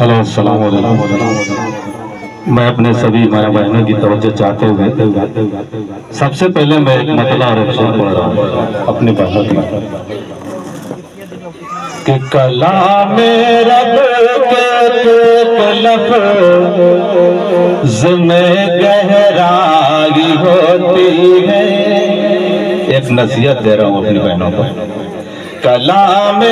Hello السلام علیکم۔ میں اپنے سبھی بھائی بہنوں کی توجہ چاہتے ہوئے سب سے پہلے میں ایک مسئلہ سے پڑھ رہا ہوں اپنی بہنوں کی۔ کہ کلام رب کے تلف میں گہرائی ہوتی ہے۔ ایک نصیحت دے رہا ہوں اپنی بہنوں کو۔ کلام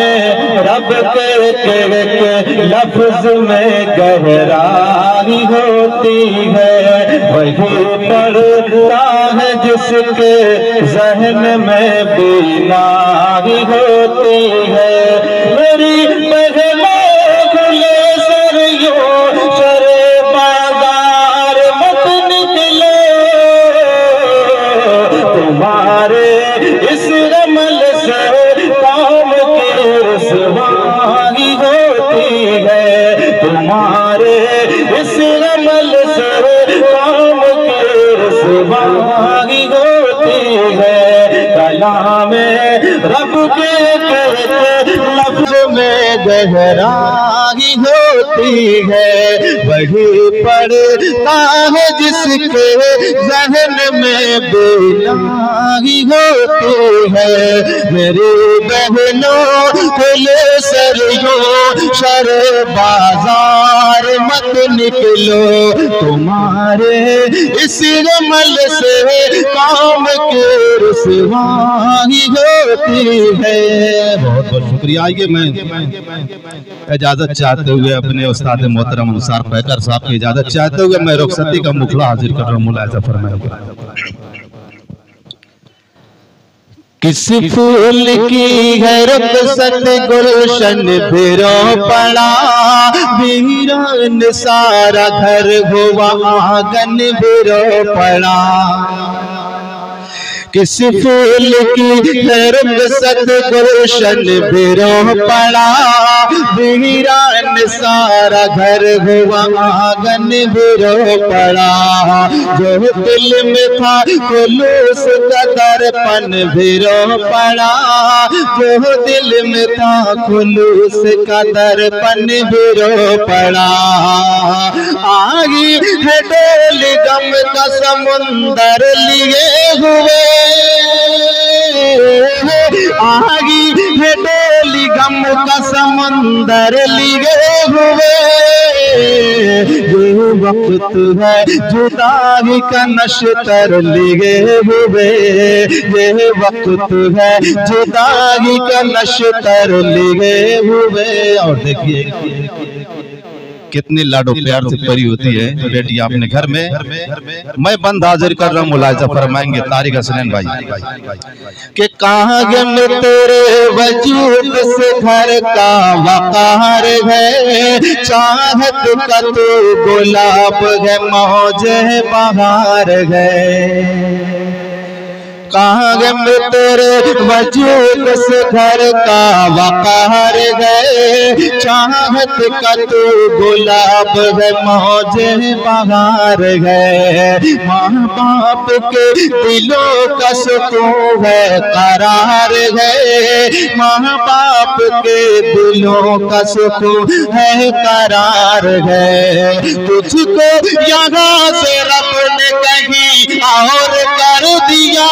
رب کے ایک لفظ میں گہرائی ہوتی ہے، وہی پڑھتا ہے جس کے ذہن میں بینائی ہوتی ہے۔ میری بہن مانگی ہوتی ہے، کلام رب کے لفظ میں گہرائی ہوتی ہے۔ وہی پڑھتا ہے جس کے ذہن میں بینائی ہوتی ہے۔ میری بہنوں کو شہریوں شر بازار مت نکلو تمہارے اس عمل سے کام کے رسوانی ہوتی ہے بہت بہت شکریہ آئیے میں اجازت چاہتے ہوئے اپنے استاد محترم انسار پیکر صاحب کی اجازت چاہتے ہوئے میں رخصتی کا مخلا حاضر کر رہا ہوں ملاحظہ فرمائے کس پھول کی غیرت ست گلشن بھیرو پڑا، ویران سارا گھر ہوا آگن بھیرو پڑا۔ کس پھول کی نرم ست گلشن برو پڑا؟ بیران سارا گھر ہوا آگن برو پڑا۔ جو دل میں تھا کلوس کا درپن برو پڑا۔ جو دل میں تھا کلوس کا درپن برو پڑا۔ آگی ہے ڈول گم کا سمندر لیے ہوئے۔ آگی ہے ڈولی غم کا سمندر لیے ہوئے یہ وقت ہے جدا ہی کا نشتر لیے ہوئے یہ وقت ہے جدا ہی کا نشتر لیے ہوئے اور دیکھیے کتنی لاڈو پیار سے پری ہوتی ہے۔ بیٹی آپ نے گھر میں۔ میں بند حاضر کر رہا ہوں ملاحظہ فرمائیں گے تاریخ حسنین بھائی۔ کہ کہاں غم تیرے وجود سے گھر کا وقار ہے؟ چاہت کا تو گلاب ہے موج بہار ہے۔ کہاں غم تیرے وجود سے گھر کا وقار گئے؟ چاہت کا تو گلاب ہے موجے بہار گئے ماں باپ کے دلوں کا سکون ہے، قرار گئے ماں باپ کے دلوں کا سکون ہے، قرار گئے تجھ کو یہاں سے رب نے کہیں اور کر دیا۔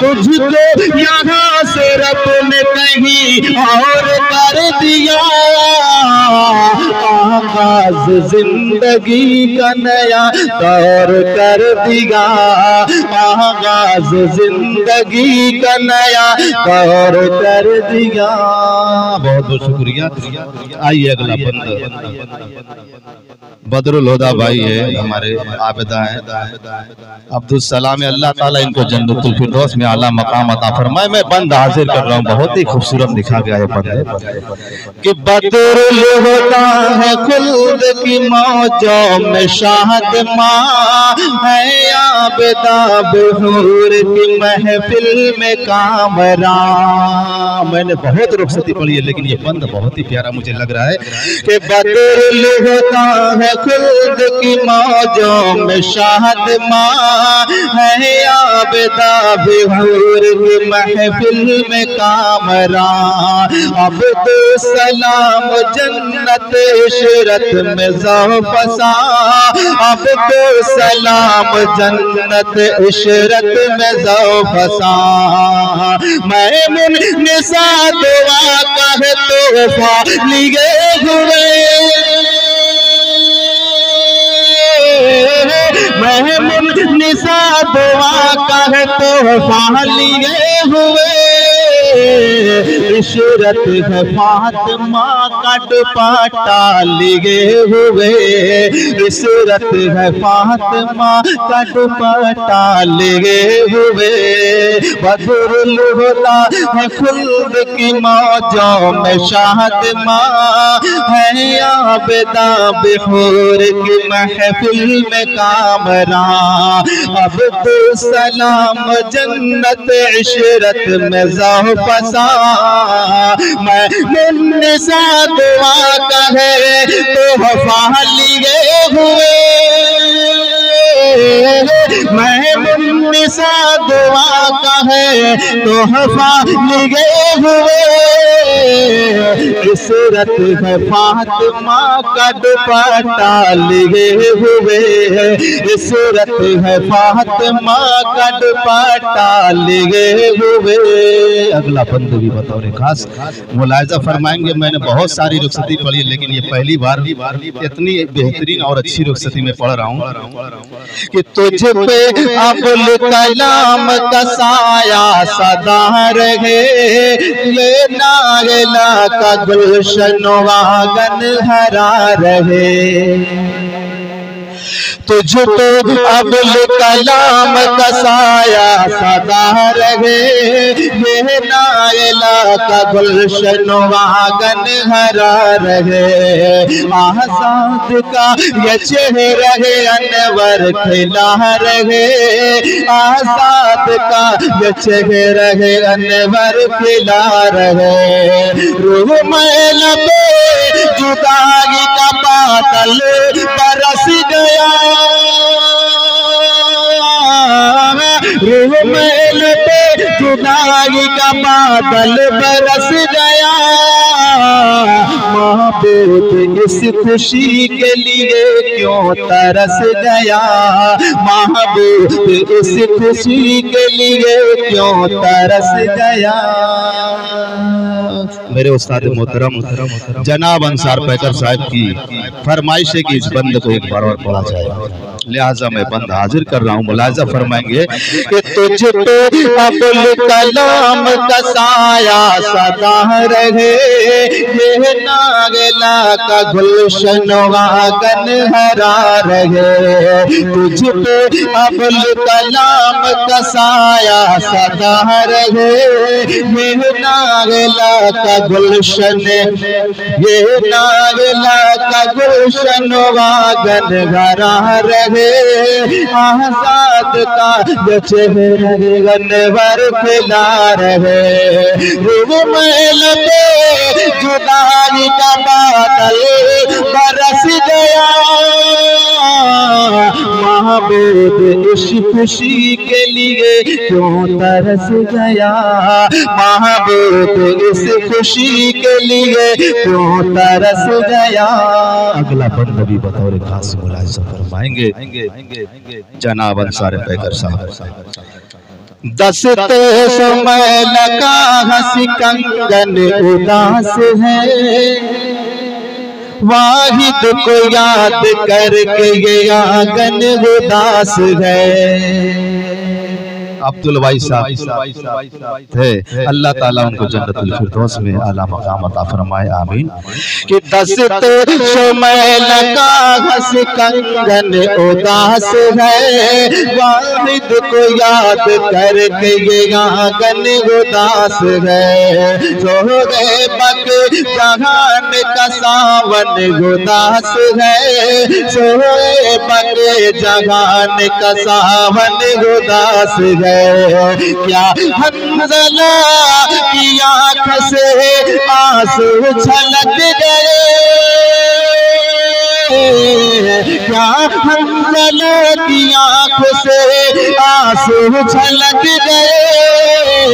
تجھ کو یہاں سے رب نے کہیں اور کر راز زندگی کا نیا دور کر دیا۔ آغاز زندگی کا نیا دور کر دیا۔ بہت بہت شکریہ۔ آئیے اگلا بند بدر الہدہ بھائی ہے، ہمارے عابدہ ہیں۔ عبدالسلام، اللہ تعالیٰ ان کو جنت الفردوس میں اعلیٰ مقام عطا فرمائے۔ میں بند حاضر کر رہا ہوں، بہت ہی خوبصورت دکھا گیا ہے بند کہ بدر الہدہ ہے، کل رسول کی موجوں میں شاہد ماں ہے آبداب حور کی محفل میں کامران میں نے بہت رخصتی پڑھی ہے، لیکن یہ بند بہت ہی پیارا مجھے لگ رہا ہے کہ بدر لہتا ہے خلد کی موجوں میں شاہد ماں ہے آبداب حور کی محفل میں کامران عبد سلام جنت عشرت میں فسا عبد السلام جنت عشرت میں فسا میں من نسا دعا کا تحفہ، لیے ہوئے۔ محمد نسا دعا کا ہے تحفہ، لیے ہوئے۔ عشرت ہے فاطمہ کا دوپٹہ لیے ہوئے۔ عشرت ہے فاطمہ کا دوپٹہ لیے ہوئے۔ بدر الہدا ہے خلد کی موجوں میں شاہد ماں ہے عابدہ بحور کی محفل میں کامران عبد السلام جنت عشرت میں ظاہر فسا میں من سا دعا کہے تو وفا لیے ہوئے۔ میں من سا دعا کہے تو حفا لیے ہوئے عصرت ہے فاطمہ کا دوپٹہ لیے ہوئے عصرت ہے فاطمہ کا دوپٹہ لیے ہوئے اگلا بند بھی بطور خاص ملاحظہ فرمائیں گے میں نے بہت ساری رخصتی پڑھی لیکن یہ پہلی بار اتنی بہترین اور اچھی رخصتی میں پڑھ رہا ہوں کہ تجھ پہ ابل کلام کا سایہ صدا رہے۔ یہ ناغلہ کا گلشن واگن ہرا رہے۔ تجھ تو ابل کلام کا سایہ صدا رہے۔ یہ نائلہ کا گلشن واگن ہرا رہے۔ آزاد کا یہ چہرہ انور کھلا رہے۔ آزاد کا یہ چہرہ انور کھلا رہے۔ روح میل پہ جدائی کا بادل برس گیا۔ روح میل پہ جدائی کا بادل برس گیا۔ محبوب اس خوشی کے لیے کیوں ترس گیا؟ محبوب اس خوشی کے لیے کیوں ترس گیا؟ میرے استاد محترم، جناب انصار پیکر صاحب کی فرمائش ہے کہ اس بند کو ایک بار اور پڑھا جائے۔ لہٰذا میں بند حاضر کر رہا ہوں۔ ملاحظہ فرمائیں گے کہ تجھ تو ابل کلام کا سایہ صدا رہے۔ یہ ناگلا کا گلشن واگن ہرا رہے۔ تجھ تو ابل کلام کا سایہ صدا رہے۔ یہ ناگلا کا گلشن، یہ ناگلا کا گلشن واگن ہرا رہے۔ رہے آزاد کا جو چہرہ غنور پھیلا رہے روح میل پہ جدائی کا بادل برس گیا۔ محبوب اس خوشی کے لیے کیوں ترس گیا؟ محبوب اس خوشی کے لیے کیوں ترس گیا؟ اگلا بند بھی بطور خاص ملاحظہ فرمائیں گے۔ جناب انصار پیکر صاحب۔ دستے سمے لگا، ہنسی کنگن اداس ہے واحد کو یاد کر کے یہ آنگن اداس ہے عبدالوائی صاحب تھے۔ اللہ تعالیٰ ان کو جنت الفردوس میں اعلیٰ مقام عطا فرمائے، آمین۔ کہ دست شمیل کا غس کنگن اداس ہے واحد کو یاد کر کے یہ آنگن اداس ہے۔ سوہے بک جہان کا ساون اداس ہے۔ سوہے بک جہان کا ساون اداس ہے۔ کیا حنزلہ کی آنکھ سے آنسو چھلک گئے کیا حنزلہ کی آنکھ سے آنسو چھلک گئے؟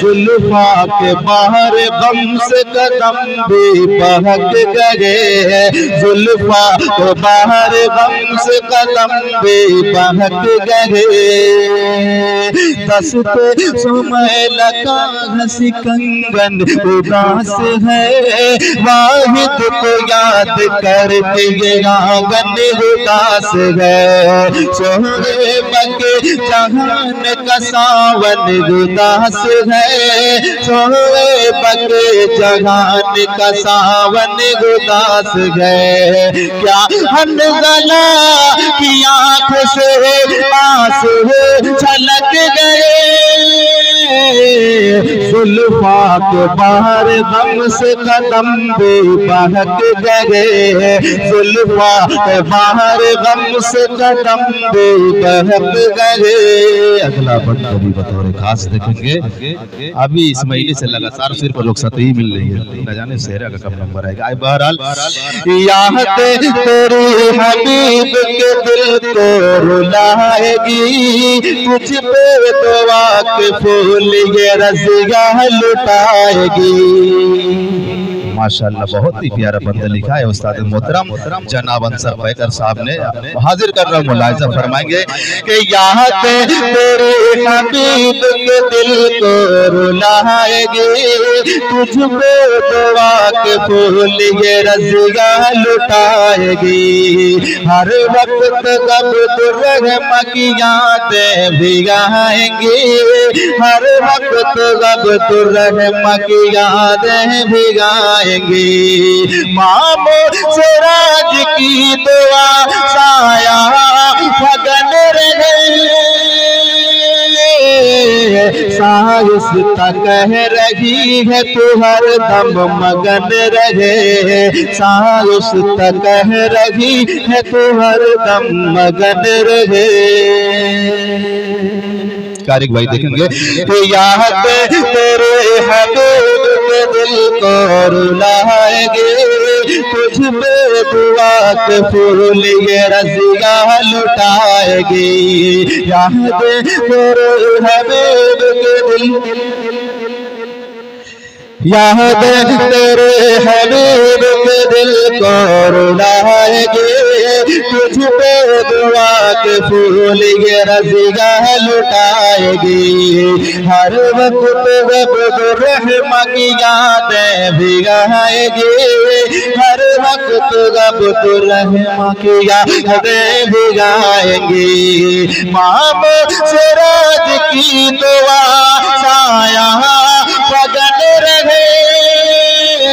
زلفا کے باہر غم سے قدم بھی بہک گئے زلفا کے باہر غم سے قدم بھی بہک گئے دست سمیل کا ہنسی کنگن اداس ہے، واحد کو یاد کر کے یہ اداس ہے۔ سوہے بکے جہان کا ساون اداس ہے۔ سوہے بکے جہان کا ساون اداس ہے۔ کیا حنزلہ کی آنکھ سے آنسو چھلک گئے؟ زلفا کے باہر غم سے قدم بھی بہک گئے زلفا کے باہر غم سے قدم بھی بہک گئے اگلا بند کبھی بطور خاص دیکھیں گے۔ ابھی اس مہینے سے لگاتار صرف لوگ سطحی مل رہی ہے نہ جانے سہرہ کا کب نمبر ہے آئے بہرحال یاہت تیری حبیب کے دل کو رلائے گی۔ تجھ پہ دعا کے پھول یہ رضیہ لٹائے گی۔ ماشاءاللہ بہت ہی پیارا بندہ لکھا ہے استاد محترم۔ جناب انصر پیکر صاحب نے حاضر کر رہا ہوں، ملاحظہ فرمائیں گے کہ یہاں تے تیرے حبیب کے دل کو رلائے گی تجھ پہ دعا کے پھول یہ رضیہ لٹائے گی۔ ہر وقت قبض رحم کی یادیں بھی آئیں گی۔ ہر وقت قبض رحم کی یادیں بھی آئیں گی۔ مامو سراج کی دعا، سایہ فگن رہے۔ سائس تک رہی ہے تو ہر دم مگن رہے۔ سائس تک رہی ہے تو ہر دم مگن رہے۔ کارک بھائی دیکھیں گے۔ یاد تیرے حبیب کے دل کو رلائے گے۔ تجھ پہ دعا کے پھول یہ رضیہ لٹائے گی۔ یاد تیرے حبیب کے دل یاد تیرے حبیب کے دل کو رلائے گے تجھ پہ دعا کے پھول یہ رضیہ لٹائے گی۔ ہر وقت غبد رحم کی یادیں بھی گائے گی۔ ہر وقت غبد رحم کی یادیں بھی گائیں گی۔ مام سراج کی دعا سایہ پگن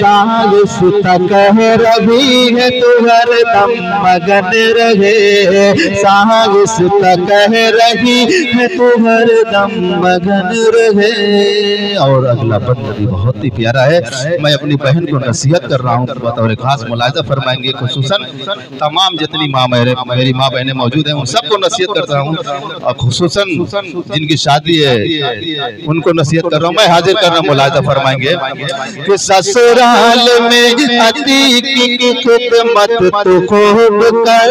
سالس تک ربی ہے تو ہر دم مگن رہے سالس تک رہی ہے تو ہر دم مگن رہے اور اگلا بند بھی بہت ہی پیارا ہے میں اپنی بہن کو نصیحت کر رہا ہوں بطور خاص ملاحظہ فرمائیں گے خصوصاً تمام جتنی ماں میرے میری ماں بہنیں موجود ہیں ان سب کو نصیحت کرتا ہوں اور خصوصاً جن کی شادی ہے ان کو نصیحت کر رہا ہوں میں حاضر کر رہا ہوں ملاحظہ فرمائیں گے کہ سسرال میں عتیق کی خدمت تو خوب کر۔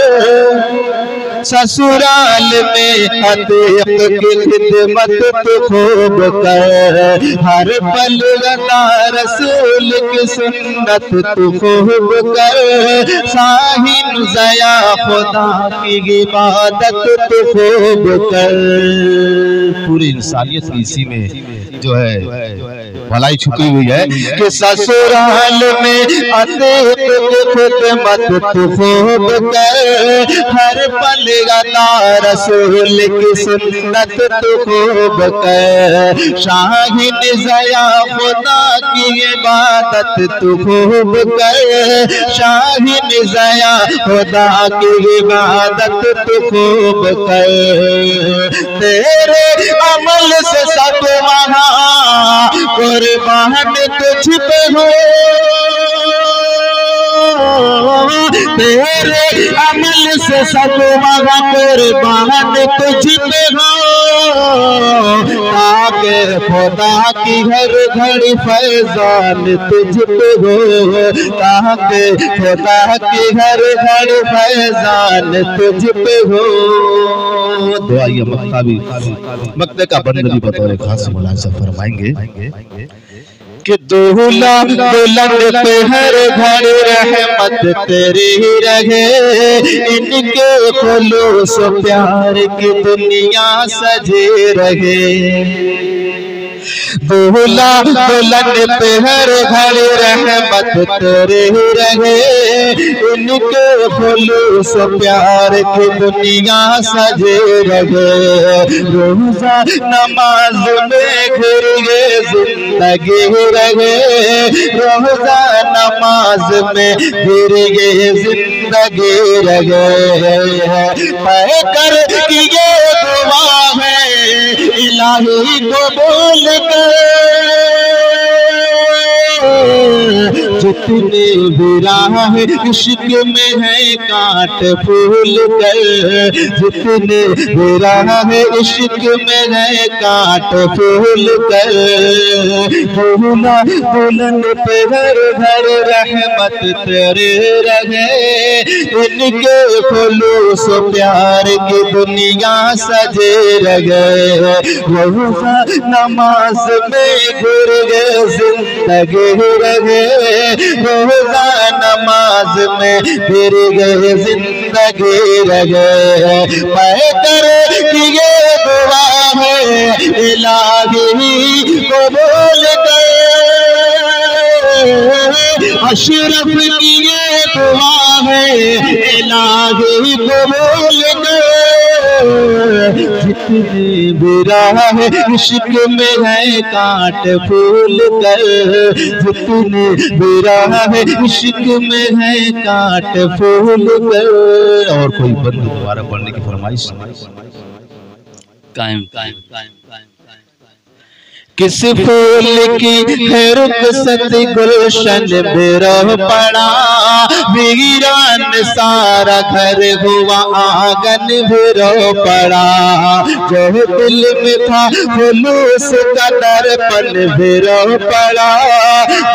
سسرال میں عتیق کی خدمت تو خوب کر۔ ہر پل گدا رسول کی سنت تو خوب کر۔ ساہن زیا خدا کی عبادت تو خوب کر۔ پوری انسانیت اسی میں جو ہے بھلائی چھپی ہوئی ہے کہ سسرال میں عتیق کی خدمت خوب کر ہر پل گدا رسول کی سنت خوب کر شاہن زیا خدا کی عبادت تو خوب کر شاہن زیا خدا کی عبادت تو خوب کر تیرے عمل سے سب وہاں قربان تجھ پہ ہو۔ تیرے عمل سے سب مغا قربان تجھ پہ ہو۔ تاکہ خدا کی ہر گھڑی فیضان تجھ پہ ہو۔ تاکہ خدا کی ہر گھڑی فیضان تجھ پہ ہو۔ دعائیہ مکتہ بھی مکتہ کا بند بھی بطور خاص ملازم فرمائیں گے۔ کہ دولا بلند پہ ہر گھر رحمت تیری رہے۔ ان کے خلوص پیار کی دنیا سجے رہے۔ دولا بلند پہ ہر گھر رحمت تیرے رہے۔ ان کے خلوص پیار کی دنیا سجے رہے۔ روزہ نماز میں گھر گئے زندگی رہے۔ روزہ نماز میں گھر گئے زندگی رہے۔ میں کر کی یہ دعا ہے الہی کو بول کر۔ جتنے بھی راہ عشق میں ہے کانٹ پھول کر جتنے بھی راہ عشق میں ہے کانٹ پھول کر۔ بھولا بلند پہ گھر گھر رحمت تیرے رہے۔ ان کے خلوص پیار کی دنیا سجے رہے۔ روزہ نماز میں گر گئے، زندگی رہے روزہ نماز میں پھر گئے زندگی رہے میں کر یہ دعا ہے الہی قبول کر اشرف کی یہ دعا ہے الہی قبول کر جتنے برا ہے عشق میں ہے کانٹ پھول کر۔ جتنے برا ہے عشق میں ہے کانٹ پھول کر۔ اور کوئی بند دوبارہ پڑھنے کی فرمائش؟ قائم قائم قائم قائم۔ کس پھول کی ہے رخصت گلشن برو پڑا؟ ویران سارا گھر ہوا آگن برو پڑا۔ جو دل میں تھا خلوص کا درپن برو پڑا۔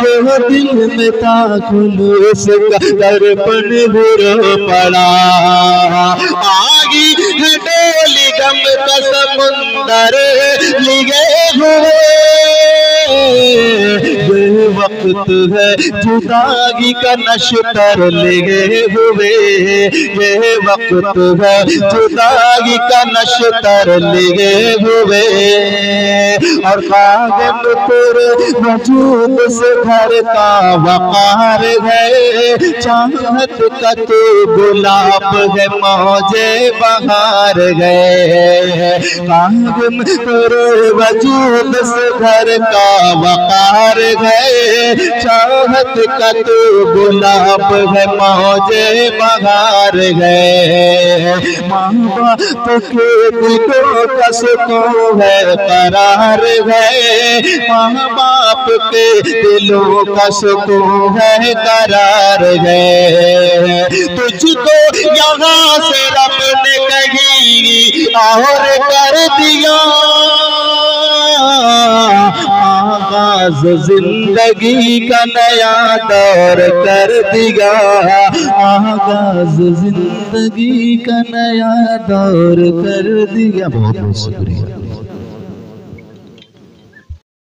جو دل میں تھا خلوص کا درپن برو پڑا۔ آگی ہے ڈولی کا سمندر لیے ہوئے۔ یہ وقت ہے، جداگی کا نشتر لگے ہوئے۔ یہ وقت ہے، جداگی کا نشتر لگے ہوئے۔ اور خاگم پر وجود سے گھر کا وقار ہے۔ چاہت کا تو گلاب ہے موجے بہار گئے خاگم پر وجود سے گھر کا وقار ہے چاہت کا تو گلاب ہے موجے بہار گئے ماں باپ کے دل کو کسکوں ہے، قرار ہے۔ ماں باپ کے دلوں کا سکون ہے، قرار ہے۔ تجھ کو یہاں سے رب نے کہیں اور کر دیا۔ آغاز زندگی کا نیا دور کر دیا۔ آغاز زندگی کا نیا دور کر دیا۔ بہت بہت شکریہ۔